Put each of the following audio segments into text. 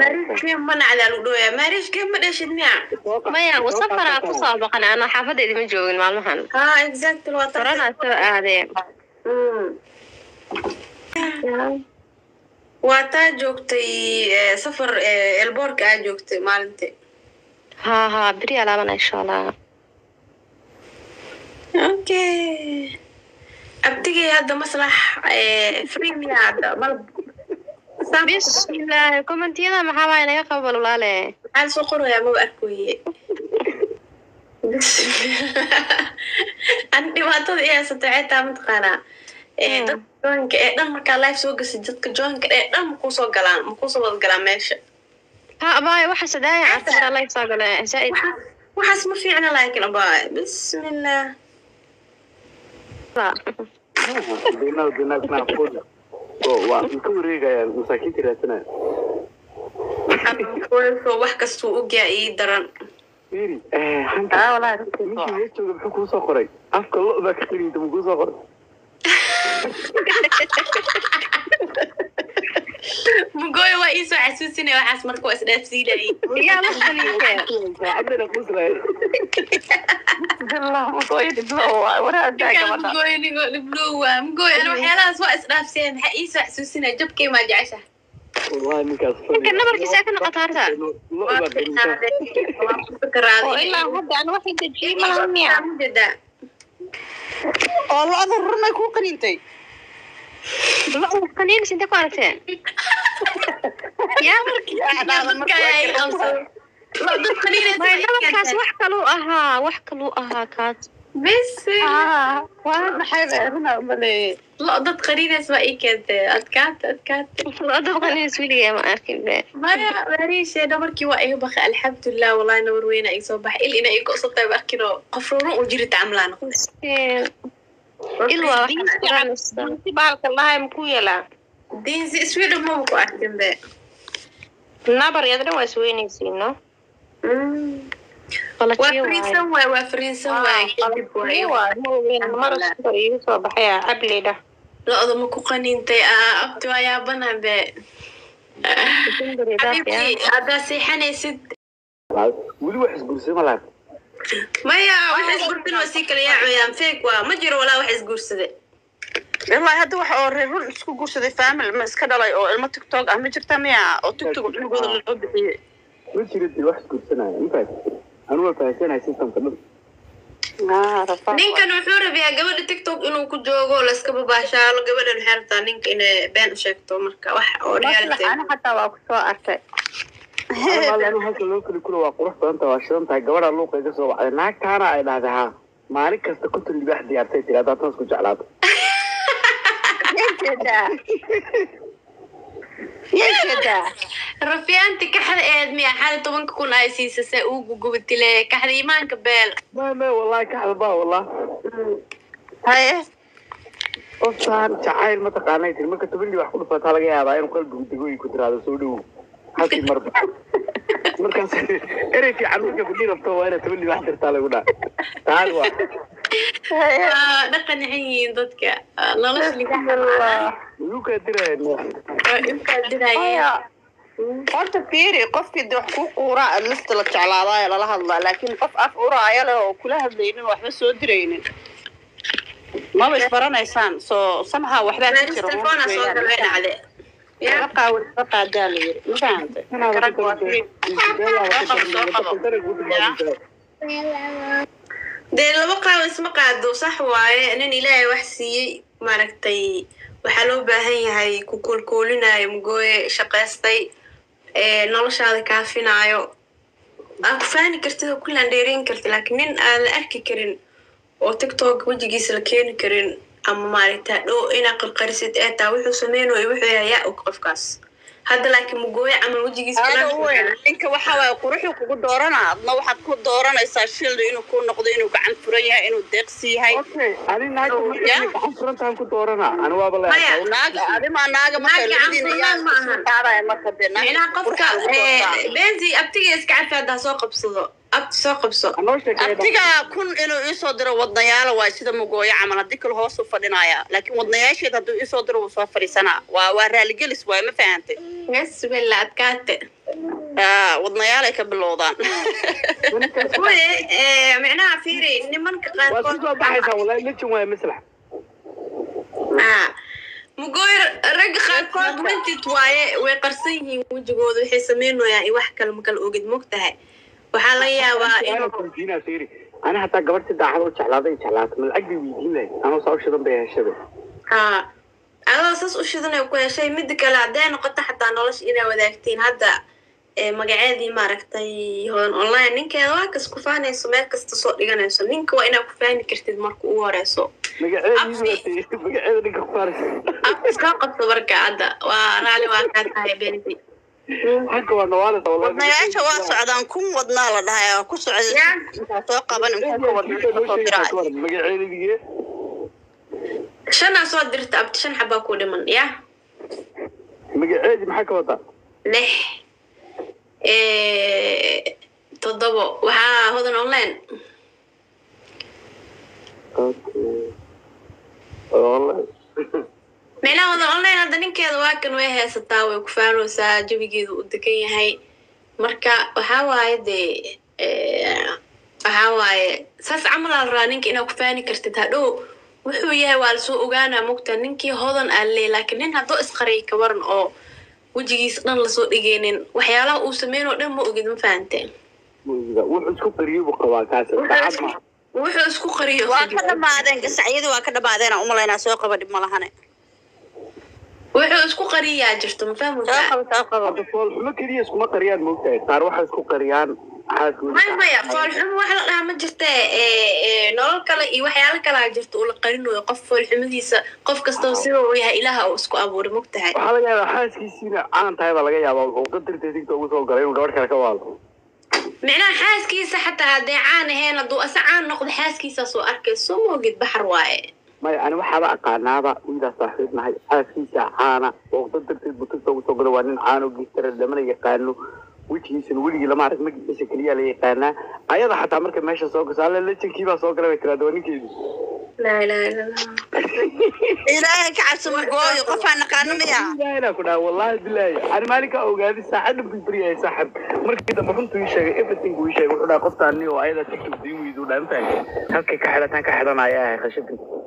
maariishkee ma nacdaa lagu dhawaya maariishkee ma dheshid miya maya wasafaraa ku soo baqan ana xaafadeedi ma joogin maalmahan ha koronaa soo aadee waa taa joogtay safar elboorka aa joogtay maalintii haa haa beri alaabana insha allah okay hadda maslax free miya hadda malab bismillaahi kommentiyada maxaa waay naga qabo walaale maxaa soo qorayaa maba arkoye an dhibaatada i haysato ceetaa mataqaanaa dadka joinka ee dhan markaa live soo gasi dadka joinka ee dhan makuu soo galaan makuu soo wada galaan meesha ha abaay waxa sadaaya cartabara la soo gale zaaid Waxaas- ma fiicna laakiin abaa bismillah waa ka wareegayaan masaakiinta raadsanaya wax kastuu ogyaa ii daran. Jooga muxuu kuu soo qoray afka lo baa ka qaniinta muu kuu soo qoray mugooyo waa iisoo xasuusinaya waxaas marka waa isdhaafsiinayay yaa la khaliifee saacadana quslay mugooyo nigo dhiblow waa mugooyo ana waxyaalahaas waa isdhaafsiyay maxaa iisoo xasuusinaya jabkay maa jecesha wallahi ninkaas ninka nabarkiisa ka noqota harta lo waa baa qaniinta oo ilaa hadda aan waxay dejiyey malaha miya oo lo-da rurnay kuu qaniintay qaniinis intee ku aragteen yaa may nabarkaas wax kaluu ahaa wax kaluu ahaa kaas waa maxay runa umaleeyey lo dad qariinays baa ii keentay adkaata adkaata dad qaniinis weligee ma arkin be maya mariishe dhabarkii waa iga baqay alxamdulilah wallahi nabar weyna ii soo baxay il ina ii go'satay ba arkinoo qof rurun u jiri tacamlaan il waa waxaas diinsi sweden maba ku arkin be nabar yadna waa kadib waay mar iigu soo baxaya cablidha lo-da ma ku qaniintay abti waa yaabana be xabiibti haddaa seexanaysid weli wax isguursay ma laha maya wax isgurtin waa sii kala yaacayaan feeg waa ma jiro walaa wax isguursade wallaahi hadda waxa oo reer run isku guursaday family ma iska dhalay oo ilmo tiktok ah ma jirta miya? Oo tiktok cunugooda loo bixiyey ma jira dil wax isguursanaya intaas anu waa fahansanahay systemka dhan ninkan wuxuu rabiyaa gabadha tiktok inuu ku joogo layska babaashaalo gabadhan waxay rabtaa ninka inay been u sheegto marka wax oo reality ana xataa waa ku soo arkay. Anu halka loo keli kula waa qurux badanta waa shidan tahay gabadha luuqa iga soo wacday. Naagtaana ay dhahday haa maalin kasta konton libaax diyaarsay tiri haddaad taas ku rafiyaanti kaxda eed miya xali tobanka kun ay siisasay uu gugubatile kaxda imaanka beel. Ma ma wallahi kaxda ba wallah haye qoftaan jacayl mataqaanay tiri marka toban libax ku dhufataa laga yaabaa inuu qalbigu degooyi ku tiraado soo dhowow halkii marba markaas erey fiican marka kudhi rabto waa inaad toban libax dirtaa lagu dhaa taas waa Waa dhaqan xun yihiin dadka Ah, nolosha igu kaa diraya inkaa diraya haya horta fiiri qofkii de wax ku quuraa aad lafta la jeclaadaayo lala hadlaa laakiin qof af uraaya leh oo kula hadlaynin waxba soo diraynin maba isbaranaysaan soo somehow waxbaa ka jira dee laba qaabo isma qaado sax waaye nin ilaahay wax siiyey maaragtay waxaa loo baahan yahay ku koolkoolinayo mugooye shaqaystay ee noloshaada kaafinaayo aa ku faani kartid oo kullaan dheereyn kartid laakiin nin aan la arki karin oo tiktok wejigiisa la keeni karin ama maaragta dhow inaa qarqarisid ee taa wuxuu sameynayo wuxuu yahay yaa og qofkaas hadda laakiin mugooye camal wejigiisa aada kula- u weyn ninka waxa waaye quruxuu kugu doorana adna waxaad ku dooranaysaa shilda inuu ku noqdo inuu gacan furan yahay inuu deeqsi yahay okay ani naagta marka Yeah. inay gacan furantahan ku doorana ani waaba Maya. leeyahay naaga adimaa naaga marka Naag labadiina gacan yaa furnaan ma isku aha. qaadaya marka dee naag micnaha qofka quruxda lagu doortaa. benzi abtiga iska cafi haddaa soo qabsado abti soo qabso. Anoo sheekay abtiga kun inuu iisoo diro wadnayaala waay sida mugooyo camal. Haddii kale hoos u fadhinaya laakiin wadnayaasheed hadduu iisoo diro wuu soo fadhiisanaa. Waa waa raaligelis waay ma fahantay bismilla adkaate. Wadnayaalay ka bilowdaan. Eh, micnaha fiiri nimanka qaarkood mugooyo ragga qaarkood wentid waaye way qarsan yihiin wejigooda waxay sameynayaan iyo wax kale ma kala ogid mogtahay waxaa laga yaabaa inuu weydiinaa fiiri ana hataa gabadh si daacad u jeclaaday jeclaata ma lacag bay weydiin lahay anoo saa u shidan bay heshada haa. Adoo saas u shidanay ku heshay mida kale hadday noqoto xataa nolosha inaa wadaagtiin. Hadda eh, magaceedii maaragtay hodan online ninkeeda waa kas ku faanayso meel kasta soo dhiganayso. Ninka waa inaa ku faani kartid marka ugu horeyso soo qabto marka hadda. Waa raali waa kaa tahay benedi wadnayaasha waa socdaan kun wadnaa la dhahay oo ku socda Ya. intaa soo qaban shanaa soo dirta abti shan xabaa ku dhiman ya? Magaceedi maxaa ka wadaa lix. Toddobo. Waxaa hodan online micnaha hodan online hadda ninkeeda waa kan way haysataa way ku faanaysaa jawigeedu u degan yahay marka waxaa waaye dee eh, waxaa waaye saas camal aa la rabaa ninka inaad ku faani kartid hadhow wuxuu yahay waa la soo ogaanaa mogta ninkii hodan aa leey laakiin nin haddoo isqariy ka waran oo wejigiisa dhan la soo dhigeynin waxyaalaha uu sameyn oo dhan ma ogid ma fahanteen wuxuu isku qariyo ka dhamaadeen gasacyadii waa ka dhamaadeen aan umalaynaa soo qaba dhib ma lahane wuxuu isku qariyaa jirto ma soo fahmaysaa qaba soo qaba hadda foolxumo keliya iskuma qariyaan moogtahay qaar waxay isku qariyaan xaaskooda maya foolxumo wax la dhaha ma jirte nolol kale iyo waxyaalo kalaa jirta uu la qarinayo qof foolxumadiisa qof kastaba sida uu yahay ilaha uu isku abuuray mogtahay waxaa laga yaabaa xaaskiisiina caan tahay baa laga yaabaa wuxuu qadarta digta ugu soo galay inuu gabadh kale ka waalo micnaha xaaskiisa xataa hadday caan ahayn hadduu asa caan noqdo xaaskiisaas oo arkay soo moogid baxar waaye maya ani waxaaba aqaanaaba wiilaas saaxiib nahay xaaskiisa caana waqda darteed buu tigta ugu soo waa nin caano gistara lamana yaqaano wejigiisana weligii lama arag magaciisa keliya la yaqaanaa ayada xataa marka meesha soo gasho alle lejankii baa soo galay bay tiraada waa allah ilaahay ka cabsi mugooyo qofaan naqaano miya ku dhaha wallahi bilaahi ani maalinkaa ogaaday saacadda buu baryahay saaxib markii dambe runtuu ii sheegay everything uu ii sheegay wuxuu dhaha qoftaan ni oo ayada tiktok diin weydu dhaa intaan halkay ka xidhataan ka xidhanaya ahay khashadan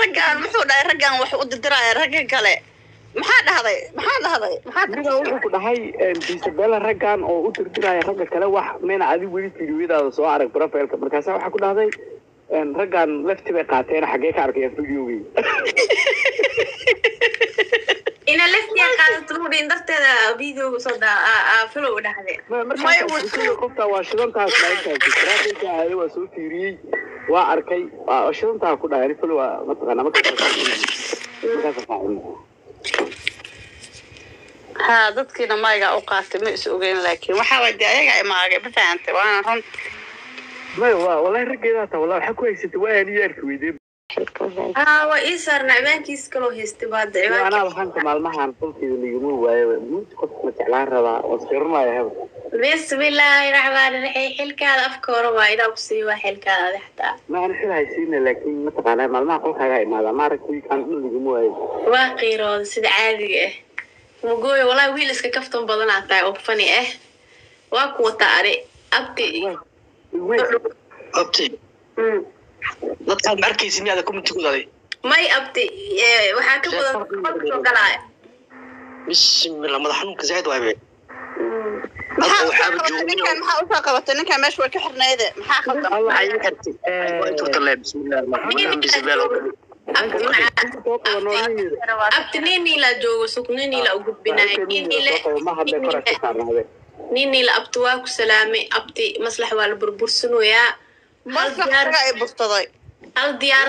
raggaan muxuu dhahay raggaan wax u dirdiraya ragga kale maxaa dhahday maxaa dhahday maxaa wuxuu ku dhahay bisabela raggan oo u dirdiraya ragga kale wax mayna adi weli fiidiyadaada soo arag profilka markaasa waxaa ku dhahday raggan lefti bay qaateen xaggee ka arkayaan videogii ina leftiya qaadato mudhin darteeda videoga soo daa filow dhahde markaas qofta waa shidantaas maalintaasi aaday waa soo fiiriyey waa arkay waa shidantaa ku dhahay waa markaas haa dadkiina maygaa u qaatay ma is ogeyn laakiin waxaa waay dee ayagaa imaagay ma fahantay waana run maya waa wallahi raggeeda hataa wallahi waxaa ku haysatay waa aan iyo arki weydee haa waa ii saarna cibaankiis kaloo haystay baa hadda cibaanki anaa waxaanka maalmahan qolkeeda ligama waayo. Mid qof ma jeclaan rabaa oo sirnaya heba bismillaahi raxmaani raxiim xilkaada afka hore waa inaa ku siiyo waa xilkaada adi xataa ma ana xil haysiina laakiin mataqaanaa maalmaha qolkaagaa imaada maaragtay kan dhan ligama waayo. Waa qiirooda sida caadiga ah mugooyo wallahi wiil iska kaftan badanaa tahay oo fani ah waa ku wata ari abti. Abti Mm. dadkaad ma arkaysi miyaada communitygoodaday may abti eh, waxaa ka badan qolka soo galaya bismillah madax xanuunka zaaid waaye Mm. maxaa Hadda u soo waxaaba qabatay joogo ninkaan maxaa u soo qabatay ninkaan meesha way ka xirnayde maxaa khaldan ayay xirtay waa intuu talle bismillah marxaban bismillah abti maxaa abti ninila joogo sug ninila u gudbinaay ninile ninila abti waa ku salaamay. Abti maslax waa la burbursanayaa hal maslax diyaar isaga ay bursaday hal diyaar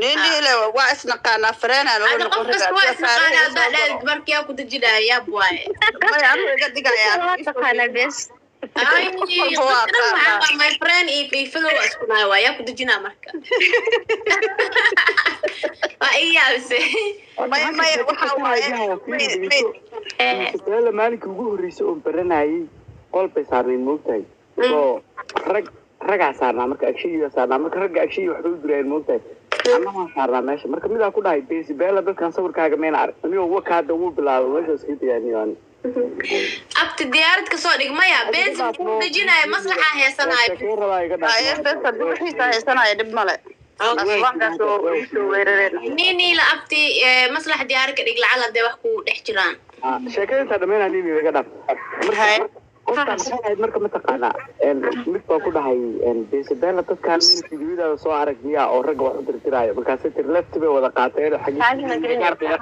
niniile waa isnaqaanaa fareenaa loo ada qof noqon kasta waa isnaqaana haddaa dhaadid markiyaa ku dejinaya yaab waaye iga taqaana bes my friend iyo fellow waa isku nahay waa yaa ku dejinaa marka. Waa ii yaabisay maya maya waxa waaye maalinkii ugu horreysay oon baranayay qol bay saarnayd moogtahay oo rag ragaa saarnaa marka agshayiga saarnaa marka ragga agshayi waxbay u durayeen moogtahay annamaa saarnaa meesha. Marka midaa ku dhahay desibella dadkan sawirkaaga mayna arag. Anigoo wakaada wuu bilaabay meeshaas ka degaaniyo ani abti diyaarad ka soo dhig maya. Maslaxa rabaa iga dhaaf. ayfesa duxiisa haysanaya dhib male niniila abti eh, maslax diyaarad ka dhig lacala dee wax ku dhex jiraan. Ah, sheekada intaa dhammaynaa nin iga dhaaf Marka mataqaanaa een, mid baa ku dhahay desibella dadkaan fiidiyadaada soo arag miyaa oo ragga wax u dirdiraayo markaasay tiri lefti bay wada qaateen xagii Taagina